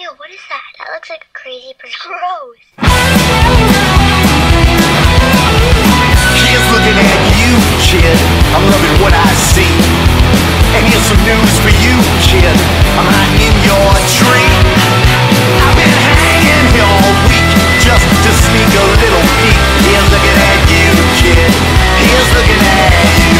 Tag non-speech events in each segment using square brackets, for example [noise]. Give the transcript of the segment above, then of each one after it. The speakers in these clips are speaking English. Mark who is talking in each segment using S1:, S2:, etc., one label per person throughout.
S1: Ew, what is that? That looks like a crazy person. [laughs] Gross.
S2: Looking at you, kid. I'm loving what I see. And here's some news for you, kid. I'm in your tree. I've been hanging here all week just to sneak a little peek. Looking at you, kid. Looking at you.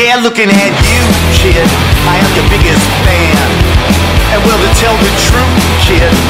S2: Yeah, looking at you, kid. I am your biggest fan. And well, to tell the truth, kid,